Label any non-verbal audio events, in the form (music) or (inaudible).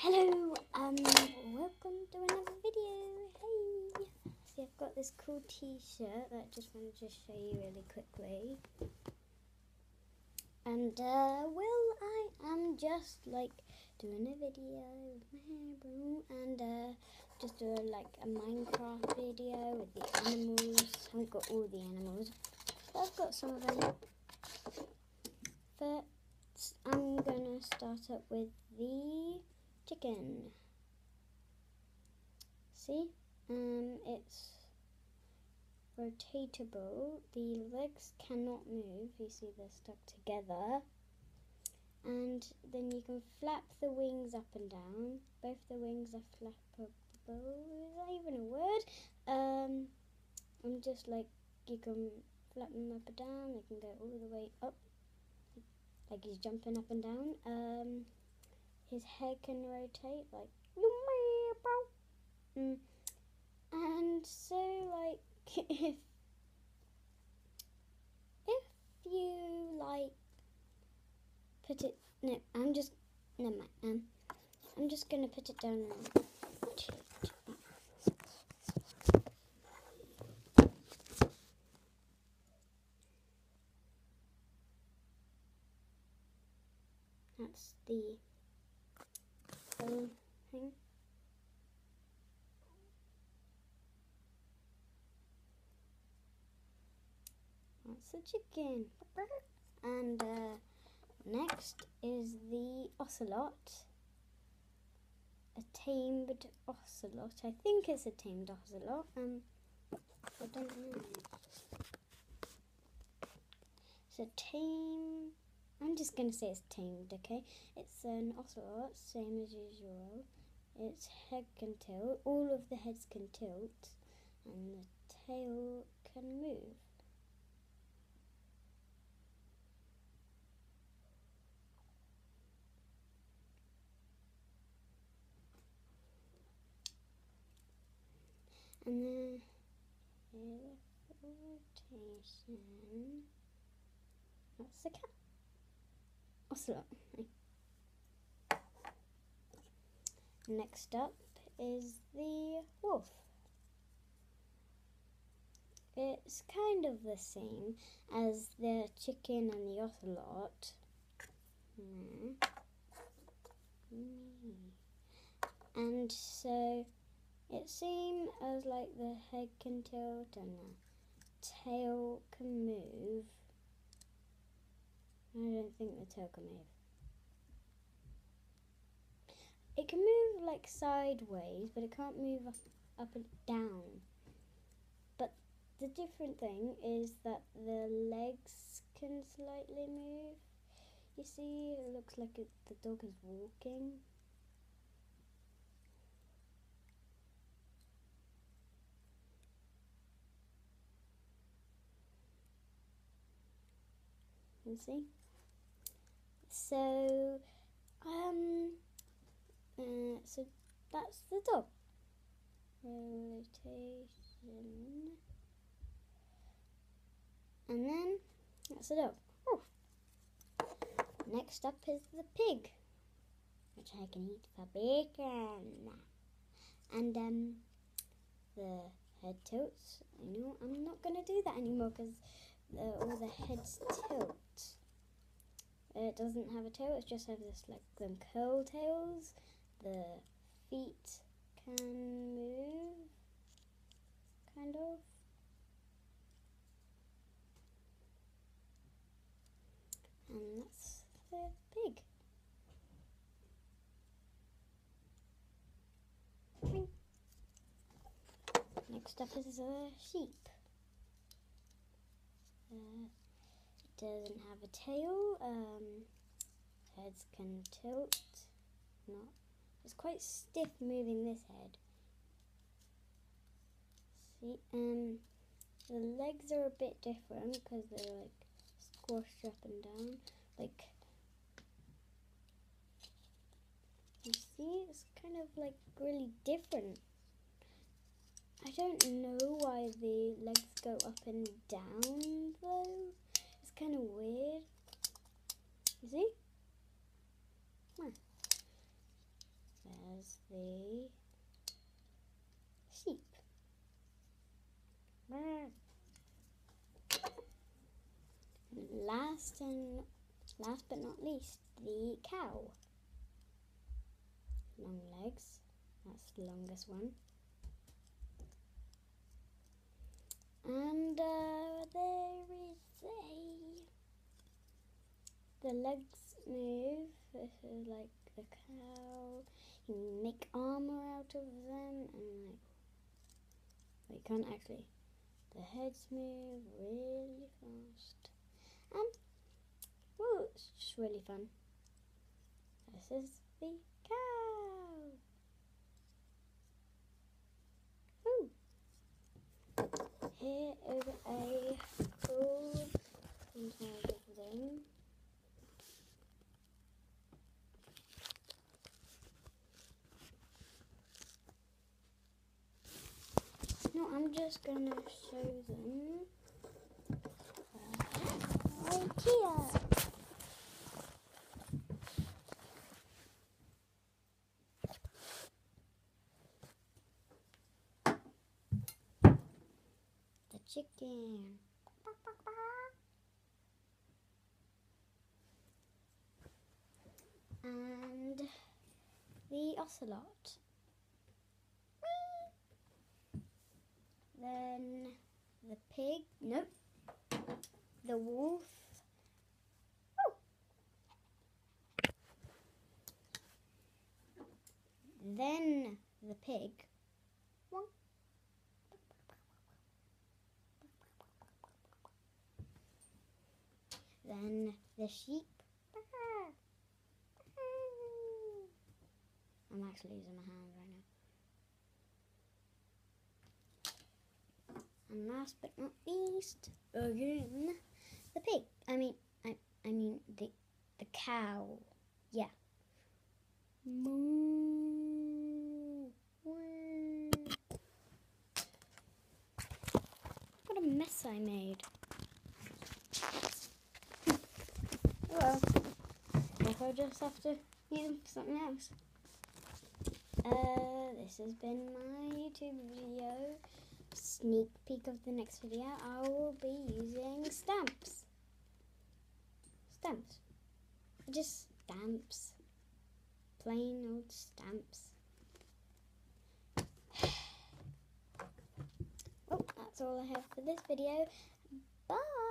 Hello, um, welcome to another video. Hey, see, I've got this cool T-shirt that I just wanted to show you really quickly. And uh, well, I am just like doing a video and uh, just doing like a Minecraft video with the animals. I haven't got all the animals, but I've got some of them. But I'm gonna start up with the chicken. See, um, it's rotatable. The legs cannot move. You see, they're stuck together. And then you can flap the wings up and down. Both the wings are flappable. Is that even a word? Um, I'm just like you can flap them up and down. They can go all the way up, like he's jumping up and down. Um his head can rotate like mm. and so like (laughs) if if you like put it no I'm just never mind um I'm just gonna put it down now. That's the That's the chicken. And uh, next is the ocelot. A tamed ocelot. I think it's a tamed ocelot. Um, I don't know. It's a tame. I'm just going to say it's tamed, okay? It's an ocelot, same as usual. Its head can tilt, all of the heads can tilt, and the tail can move. And then rotation. That's the cat. Next up is the wolf. It's kind of the same as the chicken and the ocelot. Hmm. And so it seems as like the head can tilt and the tail can move. I don't think the tail can move. It can move like sideways, but it can't move up, up and down. But the different thing is that the legs can slightly move. You see, it looks like it, the dog is walking. You see? So, um, uh, so that's the dog. Rotation. And then that's the dog. Next up is the pig, which I can eat for bacon. And um, the head tilts. I know I'm not going to do that anymore because all the heads tilt. It doesn't have a tail, it just has this like them curl tails. The feet can move, kind of. And that's the pig. Next up is a sheep. Uh, doesn't have a tail. Um, heads can tilt. Not. It's quite stiff moving this head. See, um, the legs are a bit different because they're like squashed up and down. Like, you see, it's kind of like really different. I don't know why the legs go up and down though kind of weird. You see? There. is the sheep. Last and last but not least, the cow. Long legs. That's the longest one. And uh, there is a. The legs move. This (laughs) is like the cow. You make armor out of them and like. Well, you can't actually. The heads move really fast. And. Woo, it's just really fun. This is the cow. Here is a cool. No, I'm just gonna show them. Uh, IKEA. The chicken. And the ocelot. Then the pig. Nope. The wolf. Then the pig. Then the sheep. (laughs) I'm actually using my hand right now. And last but not least, again, the pig. I mean, I, I mean the, the cow. Yeah. Moo. What a mess I made. Well, I'll just have to use something else. Uh, this has been my YouTube video. Sneak peek of the next video. I will be using stamps. Stamps. Just stamps. Plain old stamps. (sighs) oh, that's all I have for this video. Bye!